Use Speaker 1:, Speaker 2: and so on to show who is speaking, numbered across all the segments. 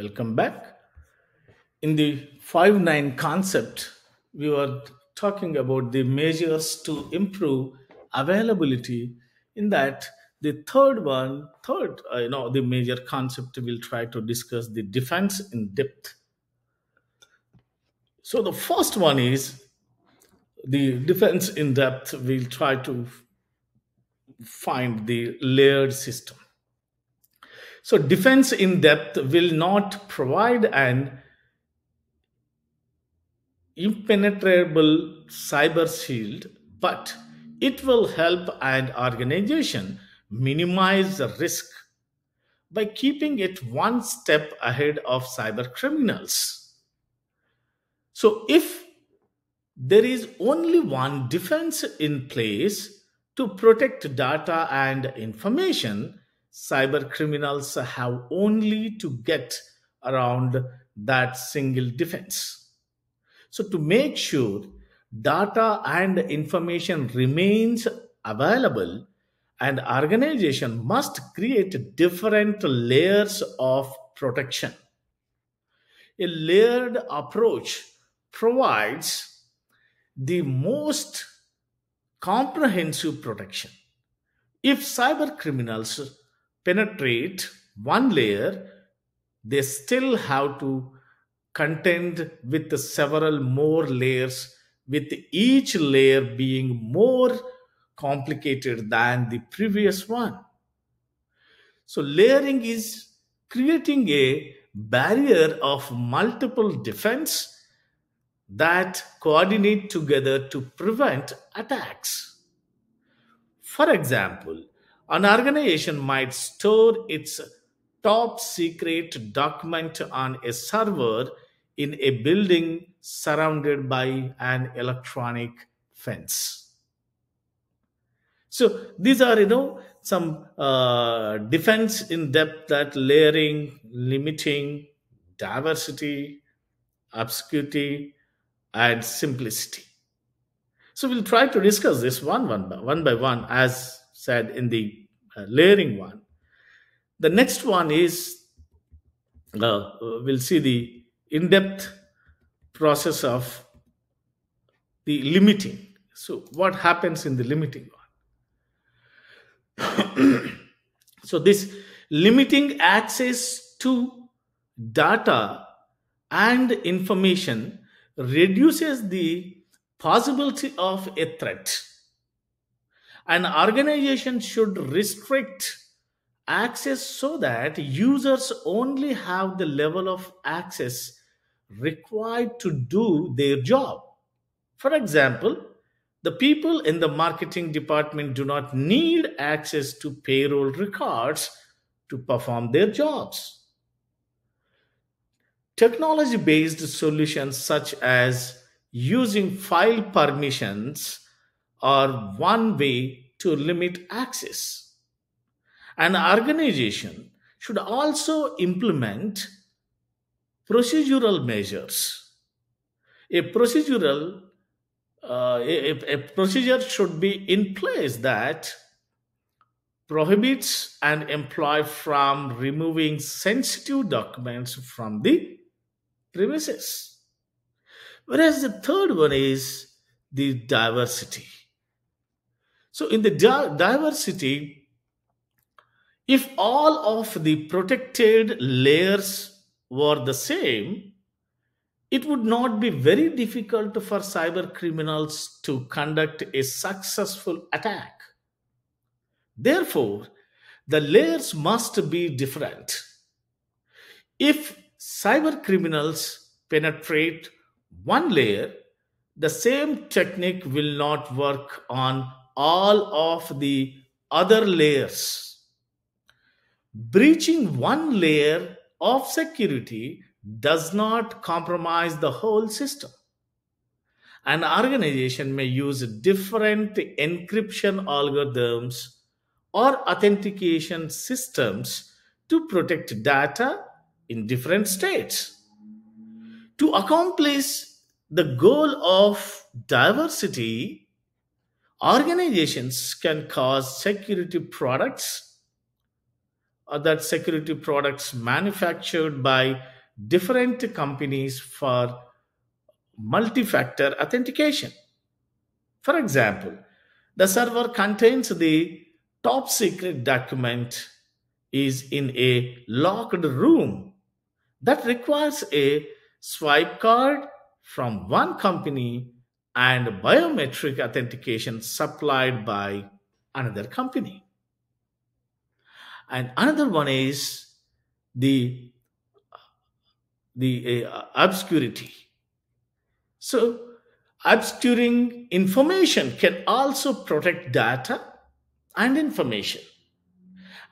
Speaker 1: Welcome back. In the 5 9 concept, we were talking about the measures to improve availability. In that, the third one, third, uh, you know, the major concept we'll try to discuss the defense in depth. So, the first one is the defense in depth. We'll try to find the layered system. So, defense in depth will not provide an impenetrable cyber shield, but it will help an organization minimize the risk by keeping it one step ahead of cyber criminals. So, if there is only one defense in place to protect data and information, cyber criminals have only to get around that single defense. So to make sure data and information remains available, an organization must create different layers of protection. A layered approach provides the most comprehensive protection. If cyber criminals penetrate one layer, they still have to contend with several more layers, with each layer being more complicated than the previous one. So, layering is creating a barrier of multiple defense that coordinate together to prevent attacks. For example, an organization might store its top secret document on a server in a building surrounded by an electronic fence. So these are, you know, some uh, defense in depth that layering, limiting, diversity, obscurity, and simplicity. So we'll try to discuss this one, one, by, one by one, as said in the uh, layering one. The next one is uh, we'll see the in-depth process of the limiting. So what happens in the limiting one? so this limiting access to data and information reduces the possibility of a threat. An organization should restrict access so that users only have the level of access required to do their job. For example, the people in the marketing department do not need access to payroll records to perform their jobs. Technology based solutions such as using file permissions are one way to limit access. An organization should also implement procedural measures. A procedural uh, a, a procedure should be in place that prohibits an employee from removing sensitive documents from the premises. Whereas the third one is the diversity. So, in the di- diversity, if all of the protected layers were the same, it would not be very difficult for cyber criminals to conduct a successful attack. Therefore, the layers must be different. If cyber criminals penetrate one layer, the same technique will not work on all of the other layers. Breaching one layer of security does not compromise the whole system. An organization may use different encryption algorithms or authentication systems to protect data in different states. To accomplish the goal of diversity, organizations can cause security products uh, that security products manufactured by different companies for multi-factor authentication. For example, the server contains the top secret document is in a locked room that requires a swipe card from one company and biometric authentication supplied by another company. And another one is the the uh, obscurity. So obscuring information can also protect data and information.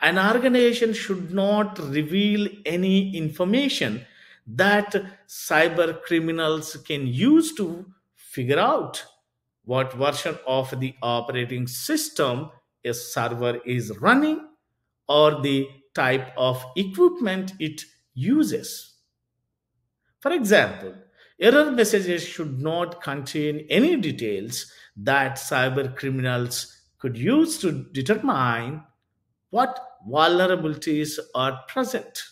Speaker 1: An organization should not reveal any information that cyber criminals can use to figure out what version of the operating system a server is running or the type of equipment it uses. For example, error messages should not contain any details that cyber criminals could use to determine what vulnerabilities are present.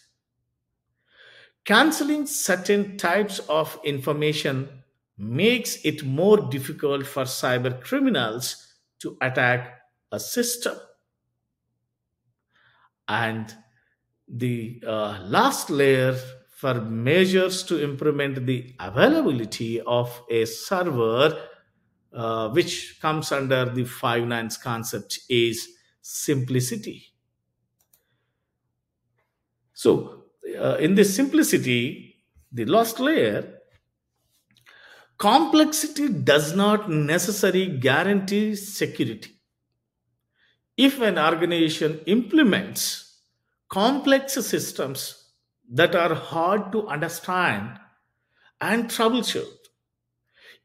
Speaker 1: Canceling certain types of information makes it more difficult for cyber criminals to attack a system. And the uh, last layer for measures to implement the availability of a server, uh, which comes under the five nines concept, is simplicity. So, uh, in this simplicity, the last layer, complexity does not necessarily guarantee security. If an organization implements complex systems that are hard to understand and troubleshoot,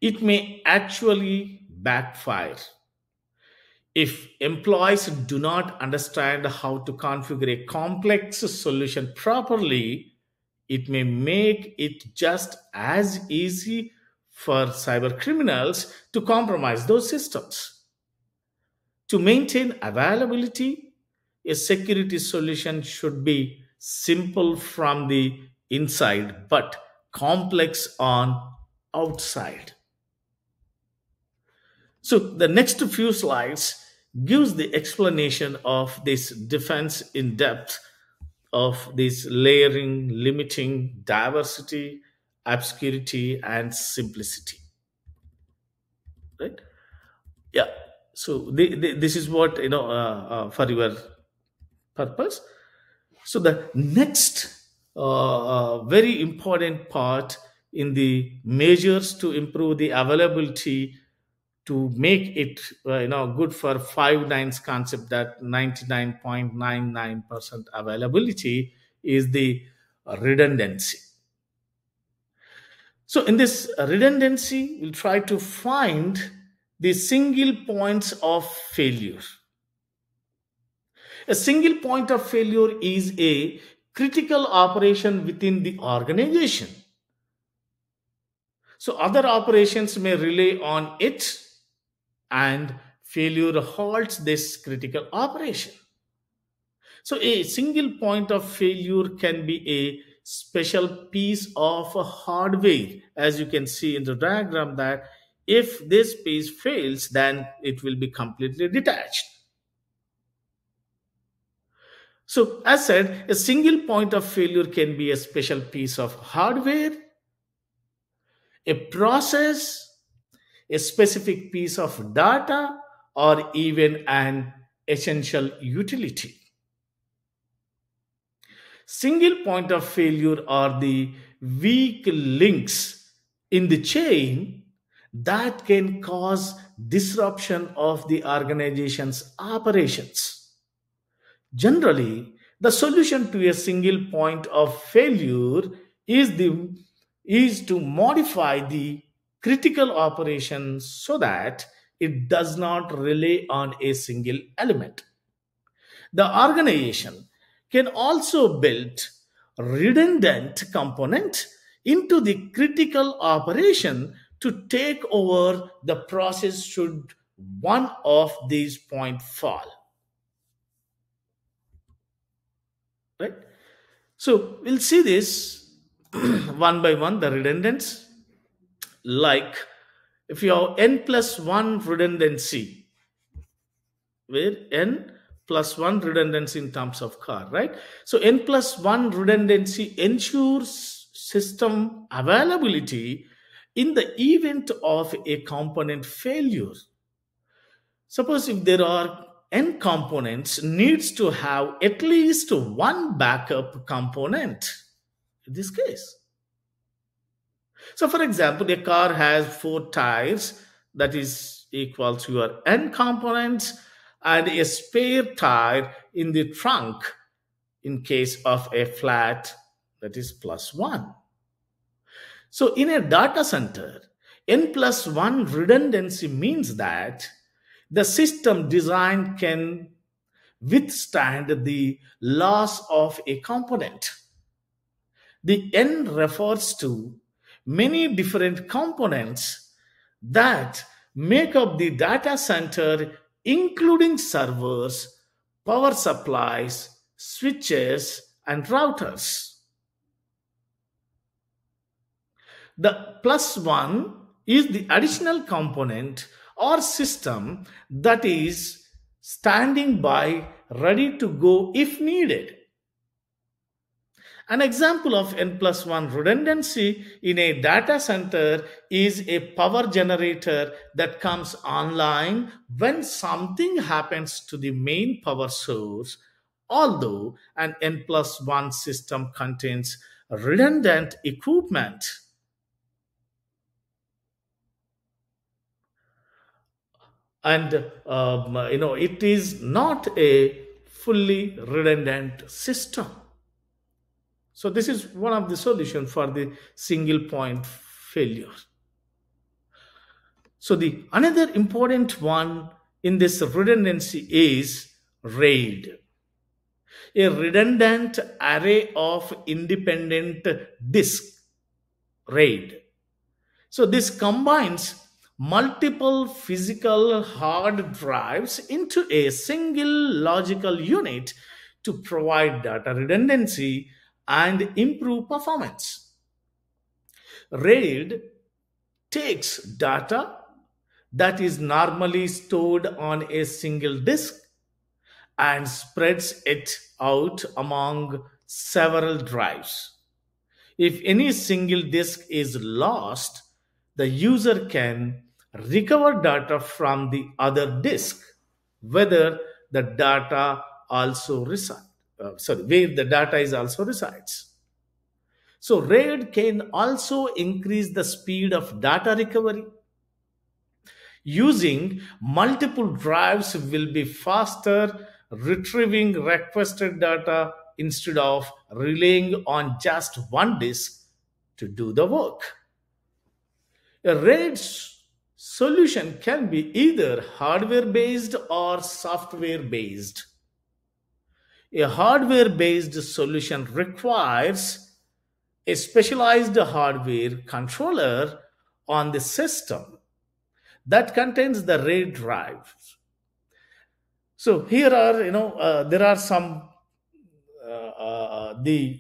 Speaker 1: it may actually backfire. If employees do not understand how to configure a complex solution properly, it may make it just as easy for cyber criminals to compromise those systems. To maintain availability, a security solution should be simple from the inside but complex on outside. So the next few slides gives the explanation of this defense in depth of this layering, limiting, diversity, obscurity, and simplicity. Right? Yeah so this is what you know uh, uh, for your purpose so the next uh, uh, very important part in the measures to improve the availability to make it uh, you know good for five nines concept that 99.99% availability is the redundancy so in this redundancy we'll try to find the single points of failure. A single point of failure is a critical operation within the organization. So other operations may rely on it and failure halts this critical operation. So a single point of failure can be a special piece of hardware as you can see in the diagram that if this piece fails, then it will be completely detached. So, as said, a single point of failure can be a special piece of hardware, a process, a specific piece of data, or even an essential utility. Single point of failure are the weak links in the chain that can cause disruption of the organization's operations. Generally, the solution to a single point of failure is, the, is to modify the critical operations so that it does not rely on a single element. The organization can also build redundant component into the critical operation to take over the process should one of these point fall. right so we'll see this one by one the redundance like if you have n plus 1 redundancy where n plus 1 redundancy in terms of car right? So n plus 1 redundancy ensures system availability in the event of a component failure. Suppose if there are n components needs to have at least one backup component in this case. So, for example, a car has four tires that is equal to your n components and a spare tire in the trunk in case of a flat that is plus one. So, in a data center, n plus one redundancy means that the system design can withstand the loss of a component. The n refers to many different components that make up the data center, including servers, power supplies, switches, and routers. The plus one is the additional component or system that is standing by ready to go if needed. An example of n plus 1 redundancy in a data center is a power generator that comes online when something happens to the main power source, although an n plus 1 system contains redundant equipment. And um, you know, it is not a fully redundant system. So this is one of the solution for the single point failure. So the another important one in this redundancy is RAID. A redundant array of independent disk RAID. So this combines multiple physical hard drives into a single logical unit to provide data redundancy and improve performance. RAID takes data that is normally stored on a single disk and spreads it out among several drives. If any single disk is lost, the user can recover data from the other disk, whether the data also resides uh, sorry, where the data is also resides. So RAID can also increase the speed of data recovery. Using multiple drives will be faster retrieving requested data instead of relying on just one disk to do the work. A RAID solution can be either hardware based or software based. A hardware based solution requires a specialized hardware controller on the system that contains the RAID drives. So here are, you know, uh, there are some, uh, uh, the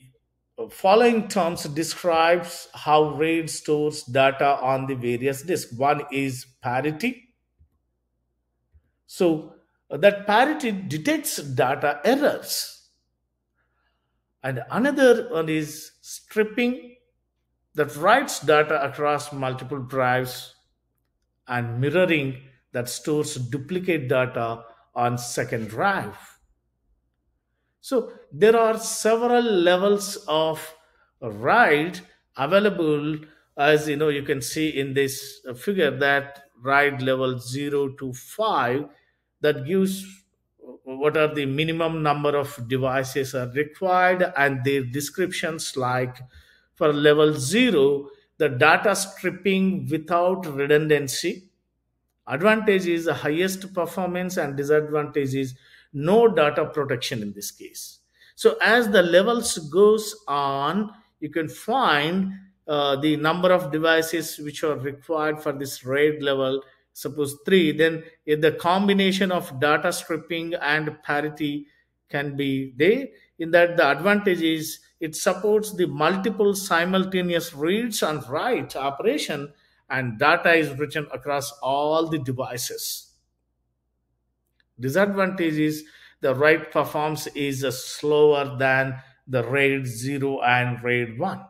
Speaker 1: following terms describes how RAID stores data on the various disks. One is parity. So that parity detects data errors. And another one is stripping that writes data across multiple drives and mirroring that stores duplicate data on second drive. So there are several levels of RAID available as you know you can see in this figure that RAID level 0 to 5 that gives what are the minimum number of devices are required and their descriptions like for level 0 the data stripping without redundancy. Advantage is the highest performance and disadvantage is no data protection in this case. So as the levels goes on you can find uh, the number of devices which are required for this RAID level suppose 3 then if the combination of data stripping and parity can be there in that the advantage is it supports the multiple simultaneous reads and write operation and data is written across all the devices. Disadvantage is the write performance is slower than the raid 0 and raid 1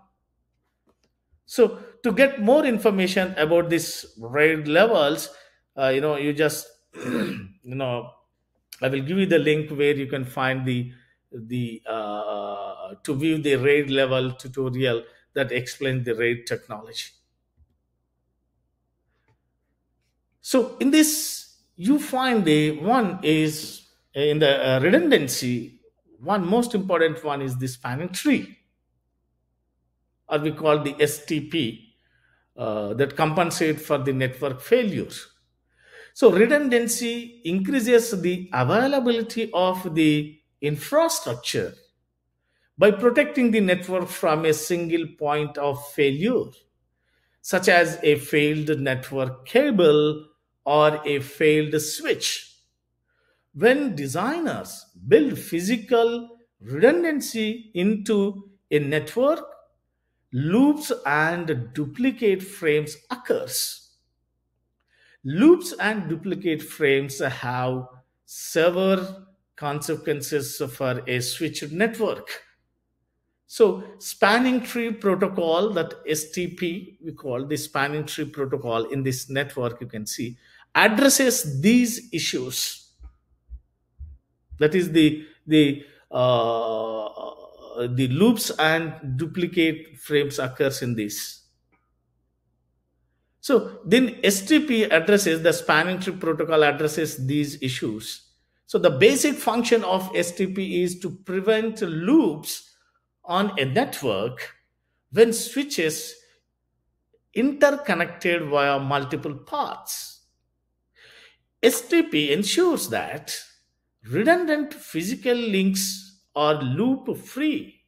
Speaker 1: so to get more information about these raid levels uh, you know you just you know i will give you the link where you can find the the uh, to view the raid level tutorial that explains the raid technology. So in this you find the one is in the uh, redundancy one most important one is the spanning tree or we call the stp uh, that compensate for the network failures so redundancy increases the availability of the infrastructure by protecting the network from a single point of failure, such as a failed network cable or a failed switch. When designers build physical redundancy into a network, loops and duplicate frames occurs Loops and duplicate frames have severe consequences for a switched network. So, spanning tree protocol, that STP, we call the spanning tree protocol in this network, you can see, addresses these issues. That is the the uh, Uh, the loops and duplicate frames occurs in this. So then STP addresses the spanning tree protocol addresses these issues. So the basic function of STP is to prevent loops on a network when switches interconnected via multiple paths. STP ensures that redundant physical links are loop free.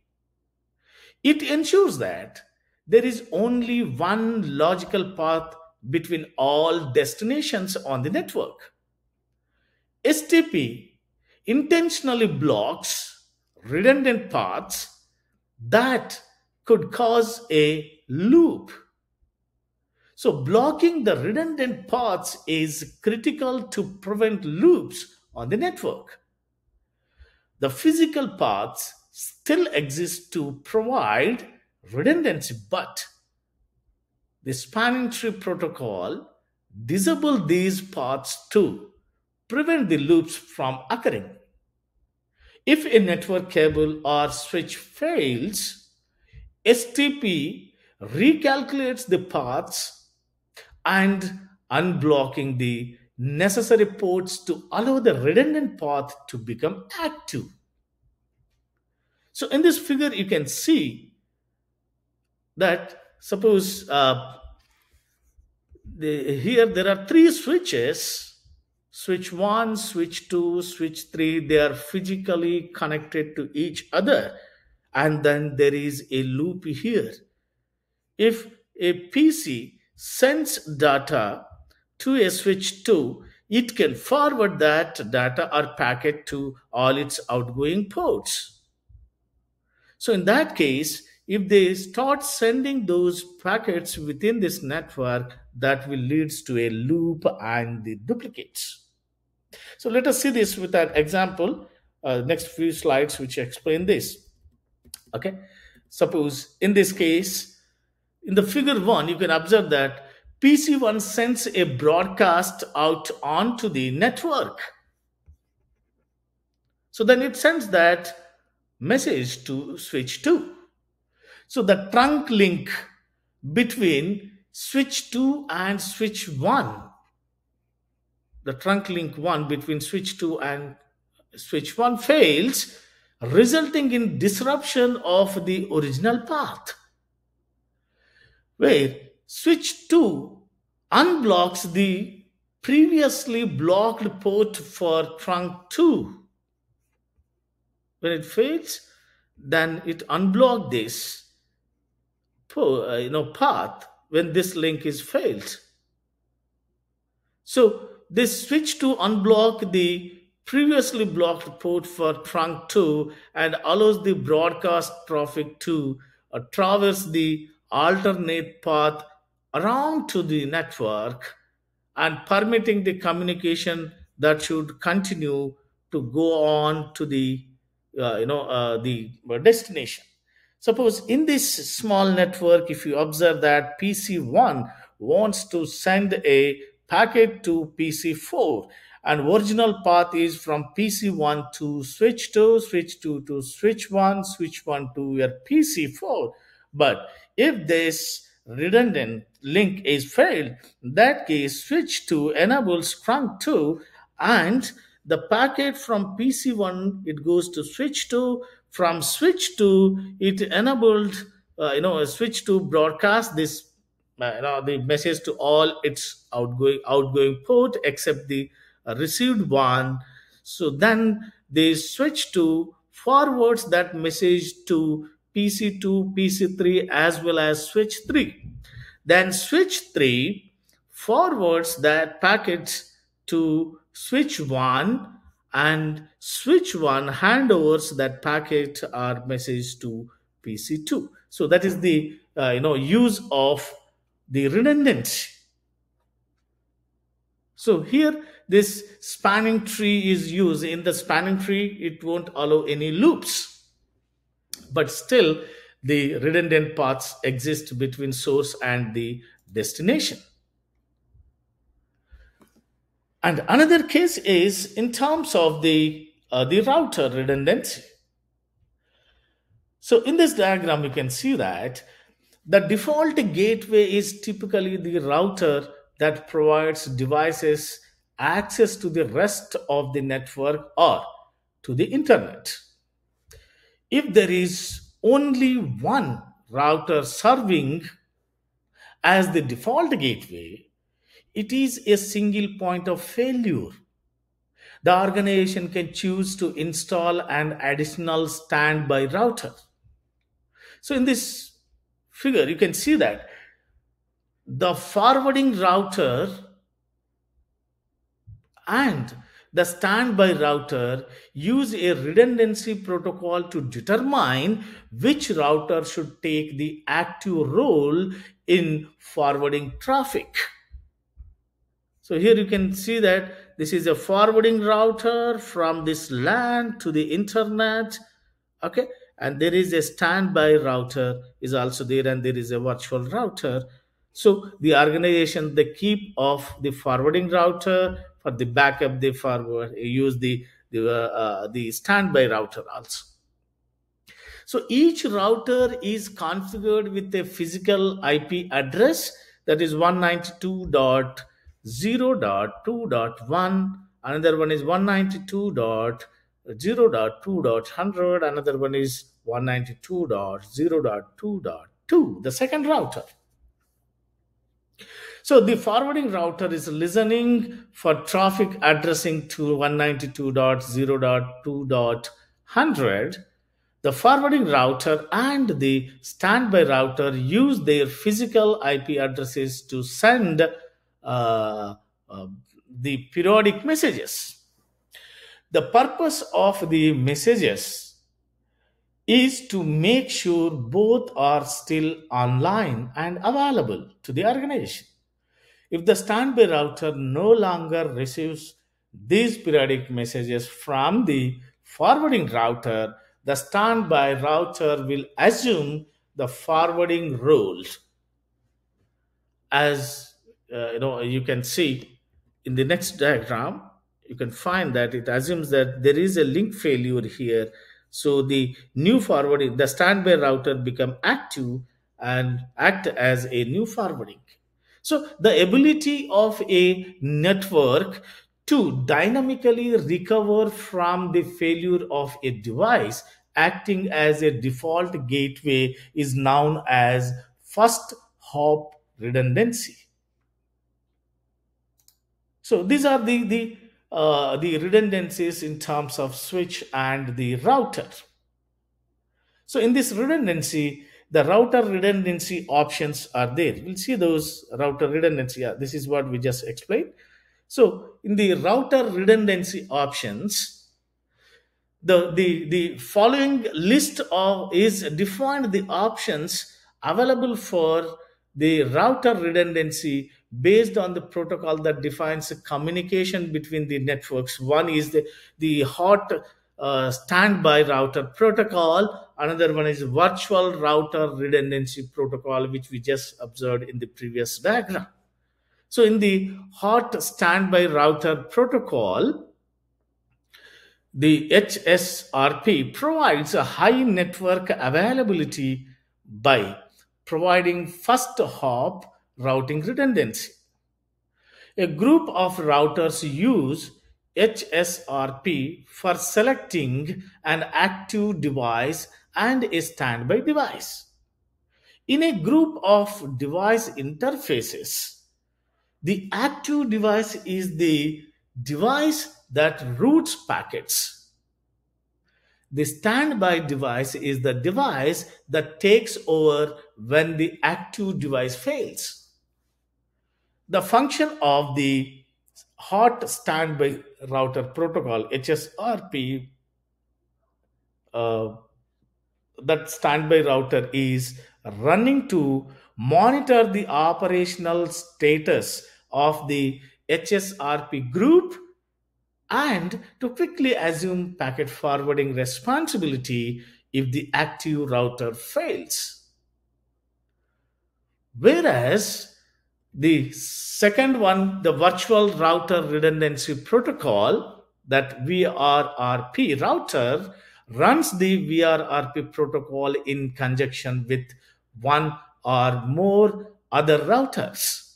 Speaker 1: It ensures that there is only one logical path between all destinations on the network. STP intentionally blocks redundant paths that could cause a loop. So, blocking the redundant paths is critical to prevent loops on the network. The physical paths still exist to provide redundancy, but the spanning tree protocol disable these paths to prevent the loops from occurring. If a network cable or switch fails, STP recalculates the paths and unblocking the necessary ports to allow the redundant path to become active. So in this figure, you can see that suppose uh, the, here there are three switches. Switch 1 switch 2 switch 3 they are physically connected to each other. And then there is a loop here. If a pc sends data to a switch 2 it can forward that data or packet to all its outgoing ports. So in that case if they start sending those packets within this network that will leads to a loop and the duplicates. So let us see this with an example. Uh, next few slides which explain this. Okay. Suppose in this case in the figure 1 you can observe that pc1 sends a broadcast out onto the network so then it sends that message to switch 2 so the trunk link between switch 2 and switch 1, the trunk link 1 between switch 2 and switch 1 fails, resulting in disruption of the original path. Where switch 2 unblocks the previously blocked port for trunk 2. When it fails, then it unblocks this uh, you know path when this link is failed. So this switch to unblock the previously blocked port for trunk 2 and allows the broadcast traffic to uh, traverse the alternate path around to the network and permitting the communication that should continue to go on to the uh, you know uh, the destination. Suppose in this small network if you observe that pc1 wants to send a packet to pc4 and original path is from pc1 to switch 2 switch 2 to switch 1 switch 1 to your pc4 but if this redundant link is failed, that case switch to enables trunk 2 and the packet from PC1 it goes to switch 2 from switch 2 it enabled uh, you know switch to broadcast this uh, you know the message to all its outgoing outgoing port except the uh, received one so then they switch to forwards that message to PC2, PC3 as well as switch 3. Then switch 3 forwards that packet to switch 1 and switch 1 handovers that packet or message to PC2. So that is the uh, you know use of the redundancy. So here this spanning tree is used. In the spanning tree, it won't allow any loops but still the redundant paths exist between source and the destination. And another case is in terms of the, uh, the router redundancy. So in this diagram, you can see that the default gateway is typically the router that provides devices access to the rest of the network or to the internet if there is only one router serving as the default gateway, it is a single point of failure. The organization can choose to install an additional standby router. So, in this figure, you can see that the forwarding router and the standby router use a redundancy protocol to determine which router should take the active role in forwarding traffic. So here you can see that this is a forwarding router from this LAN to the internet. Okay. And there is a standby router is also there and there is a virtual router. So the organization, they keep of the forwarding router for the backup they forward use the the, uh, uh, the standby router also. So each router is configured with a physical ip address that is 192.0.2.1 another one is 192.0.2.100 another one is 192.0.2.2 the second router so the forwarding router is listening for traffic addressing to 192.0.2.100. The forwarding router and the standby router use their physical IP addresses to send uh, uh, the periodic messages. The purpose of the messages is to make sure both are still online and available to the organization. If the standby router no longer receives these periodic messages from the forwarding router, the standby router will assume the forwarding role. As uh, you know, you can see in the next diagram, you can find that it assumes that there is a link failure here. So the new forwarding, the standby router become active and act as a new forwarding. So, the ability of a network to dynamically recover from the failure of a device acting as a default gateway is known as first hop redundancy. So these are the the uh, the redundancies in terms of switch and the router. So in this redundancy, the router redundancy options are there. We'll see those router redundancy. Yeah, this is what we just explained. So in the router redundancy options, the, the, the following list of is defined the options available for the router redundancy based on the protocol that defines communication between the networks. One is the, the hot uh, standby router protocol. Another one is virtual router redundancy protocol, which we just observed in the previous diagram. So in the hot standby router protocol, the HSRP provides a high network availability by providing first hop routing redundancy. A group of routers use HSRP for selecting an active device and a standby device. In a group of device interfaces, the active device is the device that routes packets. The standby device is the device that takes over when the active device fails. The function of the hot standby router protocol HSRP uh, that standby router is running to monitor the operational status of the HSRP group and to quickly assume packet forwarding responsibility if the active router fails. Whereas the second one, the virtual router redundancy protocol, that VRRP router runs the VRRP protocol in conjunction with one or more other routers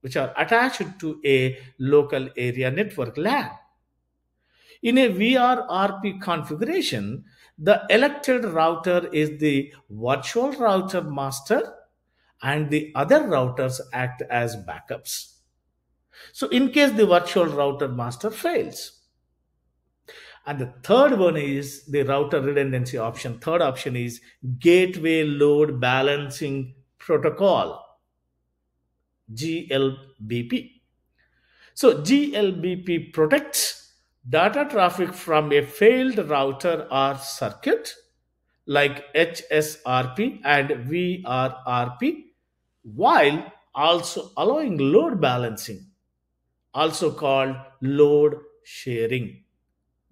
Speaker 1: which are attached to a local area network LAN. In a VRRP configuration, the elected router is the virtual router master and the other routers act as backups. So in case the virtual router master fails. And the third one is the router redundancy option. Third option is gateway load balancing protocol, GLBP. So GLBP protects data traffic from a failed router or circuit like HSRP and VRRP while also allowing load balancing, also called load sharing,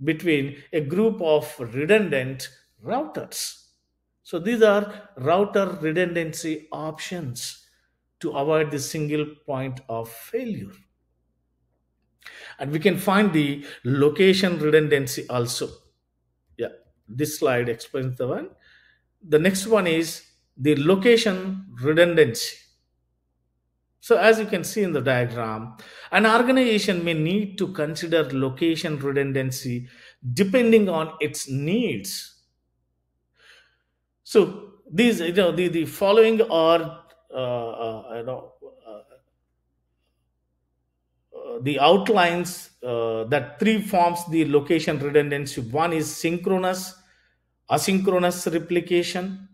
Speaker 1: between a group of redundant routers. So these are router redundancy options to avoid the single point of failure. And we can find the location redundancy also. Yeah this slide explains the one. The next one is the location redundancy so as you can see in the diagram an organization may need to consider location redundancy depending on its needs so these you know the, the following are uh, uh, you know the outlines uh, that three forms the location redundancy. One is synchronous, asynchronous replication,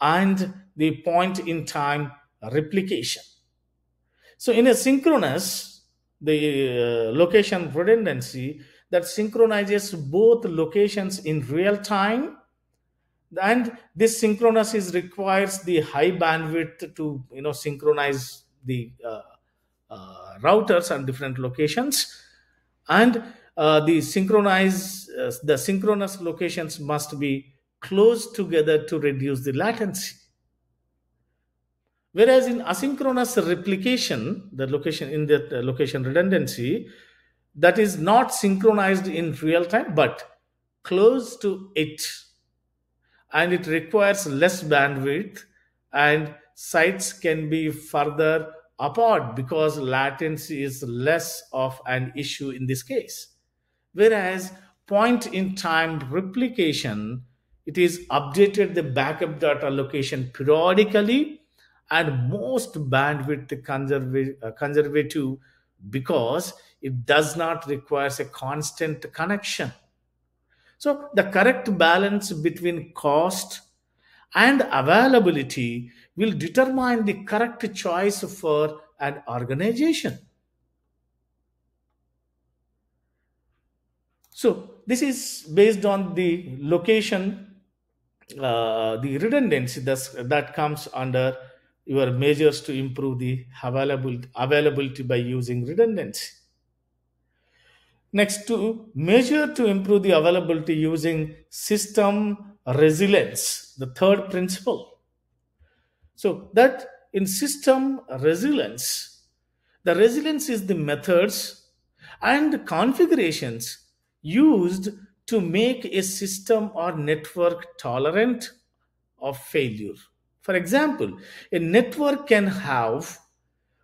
Speaker 1: and the point in time replication. So, in a synchronous, the uh, location redundancy that synchronizes both locations in real time and this synchronous is requires the high bandwidth to you know synchronize the uh, uh, routers and different locations. And uh, the synchronize uh, the synchronous locations must be close together to reduce the latency whereas in asynchronous replication the location in the location redundancy that is not synchronized in real time but close to it and it requires less bandwidth and sites can be further apart because latency is less of an issue in this case. Whereas point in time replication, it is updated the backup data location periodically and most bandwidth uh, conservative because it does not require a constant connection. So the correct balance between cost and availability will determine the correct choice for an organization. So this is based on the location, uh, the redundancy that's, that comes under your measures to improve the availability, by using redundancy. Next, to measure to improve the availability using system resilience, the third principle. So that in system resilience, the resilience is the methods and configurations used to make a system or network tolerant of failure. For example, a network can have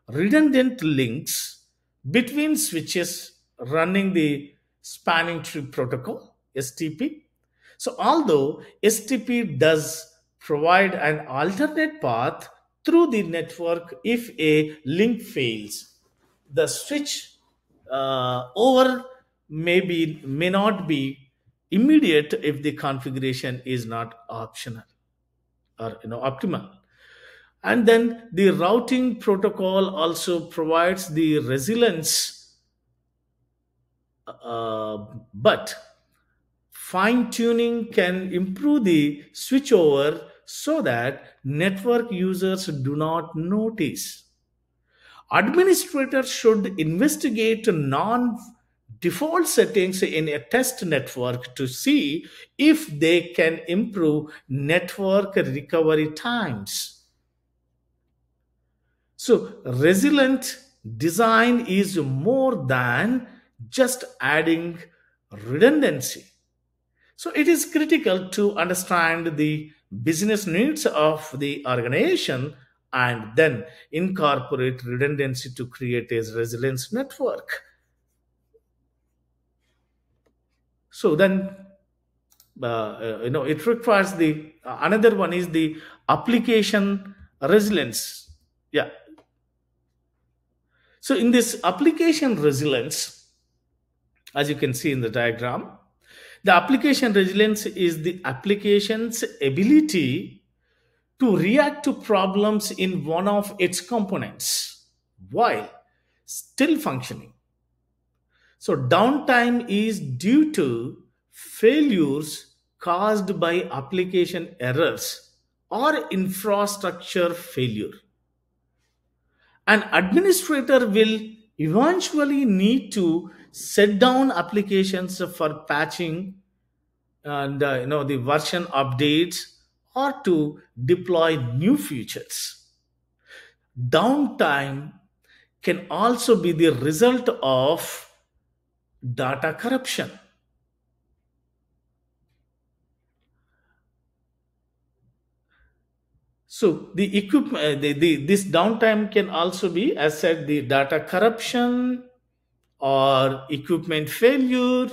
Speaker 1: redundant links between switches running the spanning tree protocol stp so although stp does provide an alternate path through the network if a link fails the switch uh, over may be may not be immediate if the configuration is not optional or you know optimal and then the routing protocol also provides the resilience uh, but fine tuning can improve the switchover so that network users do not notice. Administrators should investigate non default settings in a test network to see if they can improve network recovery times. So, resilient design is more than just adding redundancy. So it is critical to understand the business needs of the organization and then incorporate redundancy to create a resilience network. So then, uh, uh, you know, it requires the uh, another one is the application resilience. Yeah. So in this application resilience, as you can see in the diagram. The application resilience is the application's ability to react to problems in one of its components while still functioning. So, downtime is due to failures caused by application errors or infrastructure failure. An administrator will eventually need to set down applications for patching and uh, you know the version updates or to deploy new features downtime can also be the result of data corruption so the equipment uh, the, the, this downtime can also be as said the data corruption or equipment failure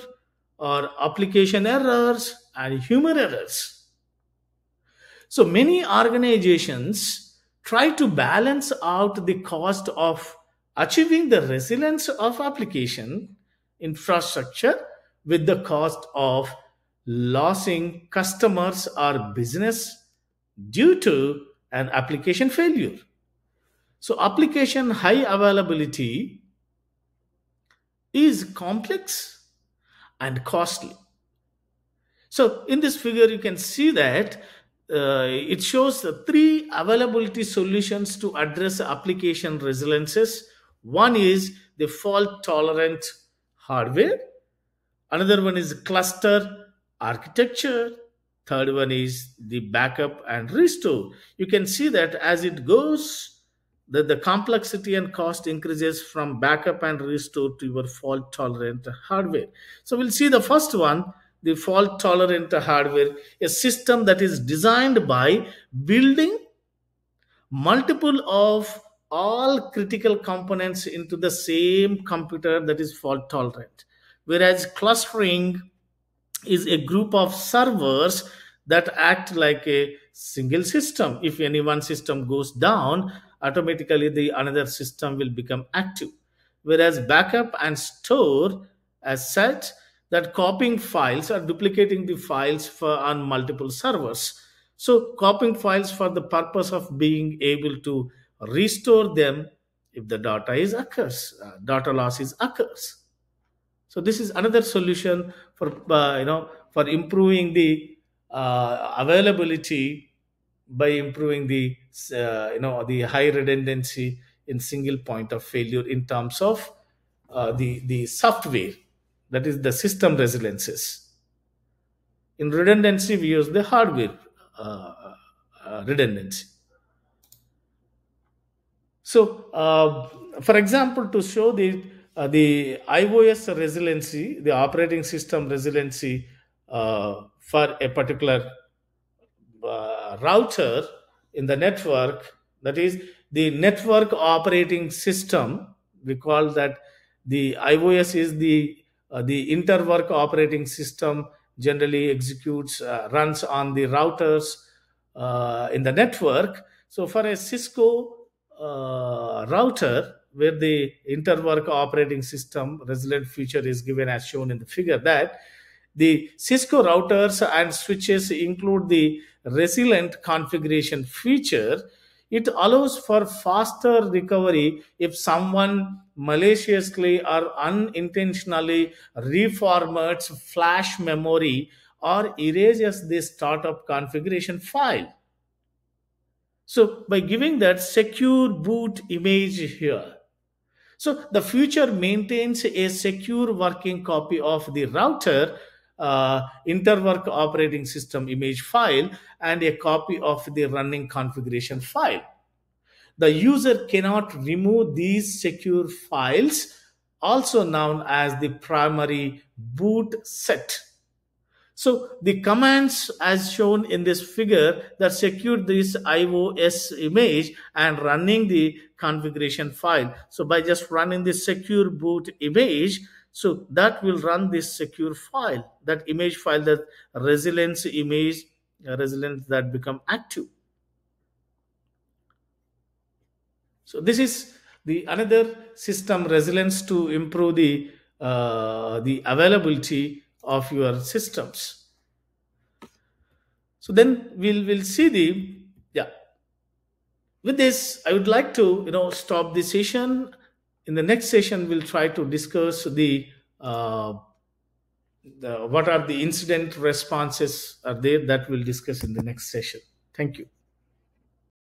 Speaker 1: or application errors and human errors. So many organizations try to balance out the cost of achieving the resilience of application infrastructure with the cost of losing customers or business due to an application failure. So application high availability is complex and costly. So in this figure, you can see that uh, it shows the three availability solutions to address application resiliences. One is the fault tolerant hardware. Another one is cluster architecture. Third one is the backup and restore. You can see that as it goes the, the complexity and cost increases from backup and restore to your fault tolerant hardware. So we'll see the first one, the fault tolerant hardware, a system that is designed by building multiple of all critical components into the same computer that is fault tolerant. Whereas clustering is a group of servers that act like a single system. If any one system goes down, automatically the another system will become active whereas backup and store as such that copying files or duplicating the files for on multiple servers so copying files for the purpose of being able to restore them if the data is occurs uh, data loss is occurs. So this is another solution for uh, you know for improving the uh, availability by improving the uh, you know the high redundancy in single point of failure in terms of uh, the the software that is the system resiliences. In redundancy we use the hardware uh, redundancy so uh, for example to show the uh, the ios resiliency the operating system resiliency uh, for a particular uh, router in the network that is the network operating system we call that the ios is the uh, the interwork operating system generally executes uh, runs on the routers in the network. So for a cisco uh, router where the interwork operating system resilient feature is given as shown in the figure that the Cisco routers and switches include the resilient configuration feature. It allows for faster recovery if someone maliciously or unintentionally reformats flash memory or erases the startup configuration file. So, by giving that secure boot image here, so the future maintains a secure working copy of the router uh, interwork operating system image file and a copy of the running configuration file. The user cannot remove these secure files, also known as the primary boot set. So the commands as shown in this figure that secure this iOS image and running the configuration file. So by just running the secure boot image, so that will run this secure file, that image file, that resilience image, uh, resilience that become active. So this is the another system resilience to improve the uh, the availability of your systems. So then we'll we'll see the yeah. With this, I would like to you know stop the session. In the next session, we'll try to discuss the, uh, the what are the incident responses are there that we'll discuss in the next session. Thank you.